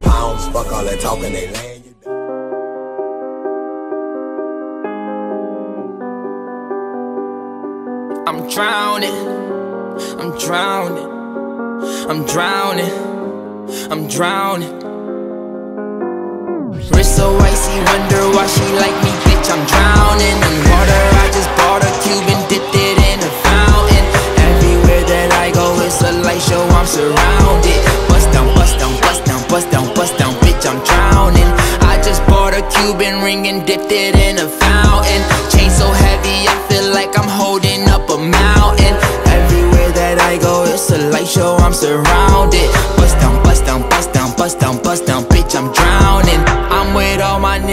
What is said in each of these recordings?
pounds, fuck all that talking, they. I'm drowning, I'm drowning, I'm drowning, I'm drowning. Wrist so icy, wonder why she like me, ring and dipped it in a fountain. Chain so heavy, I feel like I'm holding up a mountain. Everywhere that I go, it's a light show. I'm surrounded.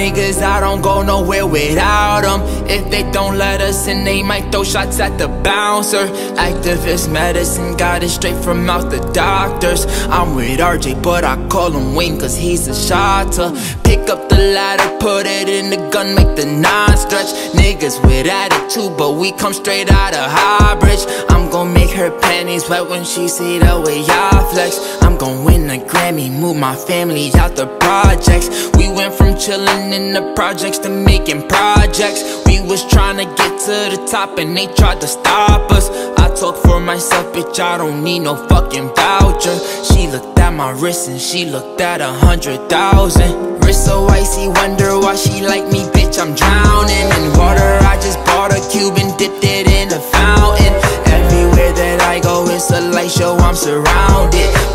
Niggas, I don't go nowhere without them. If they don't let us in, they might throw shots at the bouncer. Actavis medicine, got it straight from out the doctors. I'm with RJ, but I call him Wayne, cause he's a shotter. Pick up the ladder, put it in the gun, make the nine stretch. Niggas with attitude, but we come straight out of Highbridge. I'm gon' make her panties wet when she see the way I flex. I'm gon' win a Grammy, move my family out the projects. We went from chillin' in the projects to making projects. We was tryna get to the top and they tried to stop us. I talk for myself, bitch, I don't need no fucking voucher. She looked at my wrist and she looked at a hundred thousand. Wrist so icy, wonder why she like me, bitch. I'm drowning in water. I just bought a cube and dipped it in a fountain. Everywhere that I go, it's a light show. I'm surrounded.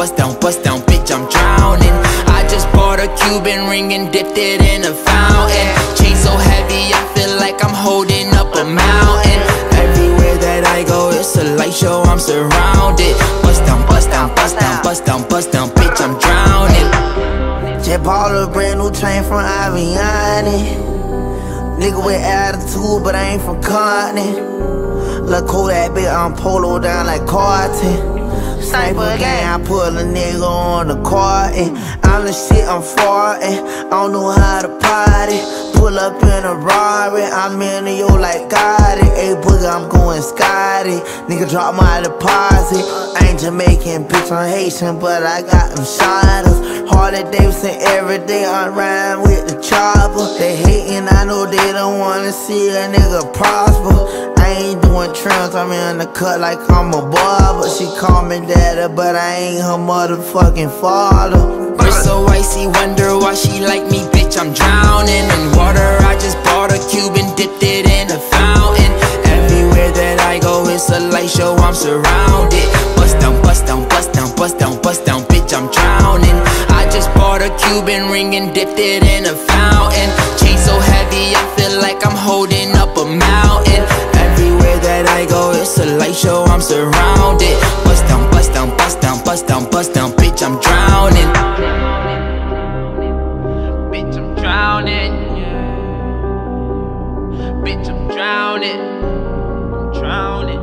Bust down, bust down, bitch. I'm drowning. I just bought a Cuban ring and dipped it in a fountain. Chain so heavy, I feel like I'm holding up a mountain. Everywhere that I go, it's a light show. I'm surrounded. Bust down, bust down, bust down, bust down, bust down, bitch. I'm drowning. Just bought a brand new chain from Avianne. Nigga with attitude, but I ain't from Compton. Look cool that bitch, I'm polo down like Carlton. Sniper gang, I put a nigga on the carton. Eh. I'm the shit, I'm farting. Eh. I don't know how to party. Pull up in a Rari, I'm in the yo like Gotti. Eh. Hey, boogie, I'm going Scotty. Nigga, drop my deposit. I ain't Jamaican, bitch, I'm Haitian, but I got them shotters. Harley Davidson every day, I rhyme with the chopper. They hating, I know they don't wanna see a nigga prosper. I ain't doing trims, I'm in the cut like I'm a barber. She call me daddy, but I ain't her motherfucking father. Wrist so icy, wonder why she like me, bitch. I'm drowning in water. I just bought a cube and dipped it in a fountain. Everywhere that I go, it's a light show. I'm surrounded. Bust down, bust down, bust down, bust down, bust down, bitch. I'm drowning. I just bought a Cuban ring and dipped it in a fountain. Chain so heavy, I feel like I'm holding up a mountain. Surrounded. Bust down, bust down, bust down, bust down, bust down, bitch. I'm drowning. Bitch, I'm drowning. Bitch, I'm drowning. I'm drowning.